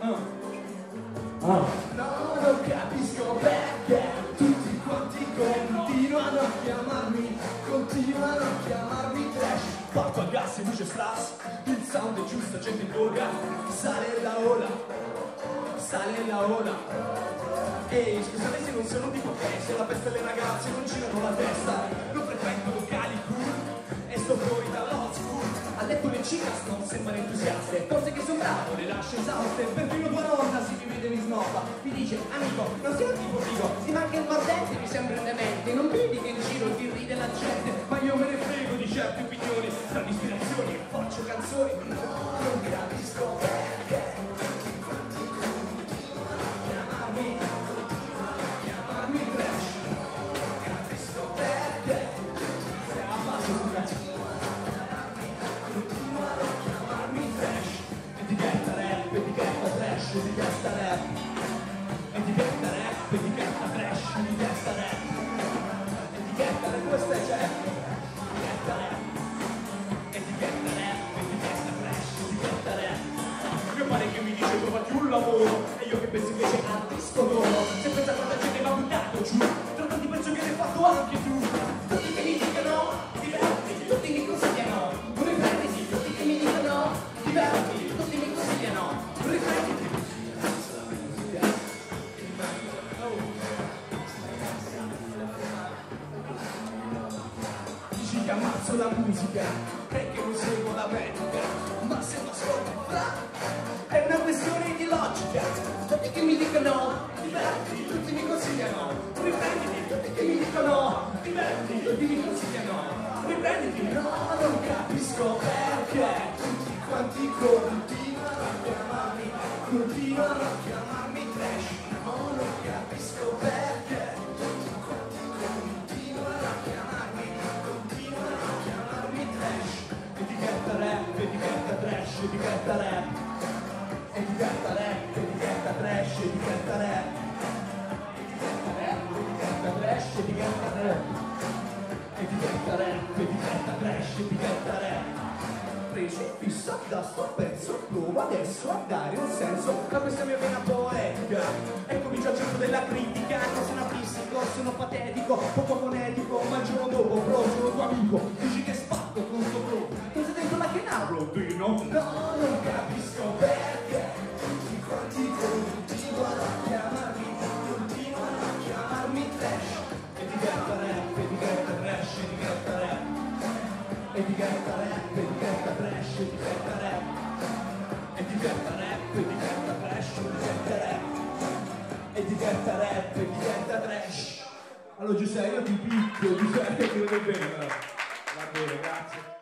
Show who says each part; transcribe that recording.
Speaker 1: Oh. Oh. No, non capisco perché tutti quanti continuano a chiamarmi, continuano a chiamarmi trash. Fatto a gas e luce strass, il sound è giusto, gente in voga, sale la ola, sale la ola. Ehi, scusate se non sono di potere, se la peste le ragazze non girano la testa, detto le chicas non sembrano entusiaste, forse che sono bravo, le lascio esauste, perfino tua nonna si mi vede mi snobba, mi dice amico, non sei un tipo figo, ti manca il mordente, mi sembra un demente, non vedi che in giro ti ride la gente, ma io me ne frego di certe opinioni, tra ispirazioni faccio canzoni, trash, etichetta rap. Etichetta rap, etichetta trash, etichetta rap. Etichetta rap, questa è c'è etichetta rap. Etichetta rap, etichetta trash, etichetta rap. Mio pare che mi dice trovati un lavoro e io che penso invece al disco d'oro. Se pensa quanta gente va buttato giù Ammazzo la musica che non seguo la metrica ma se lo ascolti fra è una questione di logica. Tutti che mi dicono divertiti tutti mi consigliano riprenditi tutti che mi dicono divertiti tutti mi consigliano riprenditi no non capisco perché. Tutti quanti continuano a chiamarmi continuano a chiamarmi trash etichetta rap. Etichetta rap etichetta trash etichetta rap. Etichetta rap etichetta trash etichetta rap. Etichetta rap etichetta trash etichetta rap. Preso fissa da sto pezzo prova adesso a dare un senso. A questa mia vena poetica. Eccomi già al centro della critica. Non sono apistico sono patetico poco fonetico ma il giorno dopo bro sono tuo amico no non capisco perché tutti quanti continuano a chiamarmi continuano a chiamarmi trash etichetta rap etichetta trash etichetta rap etichetta rap, etichetta trash, etichetta rap etichetta rap, etichetta trash, etichetta rap etichetta rap, etichetta trash allora Giuseppe io ti picchio Giuseppe ti vedo bene va bene grazie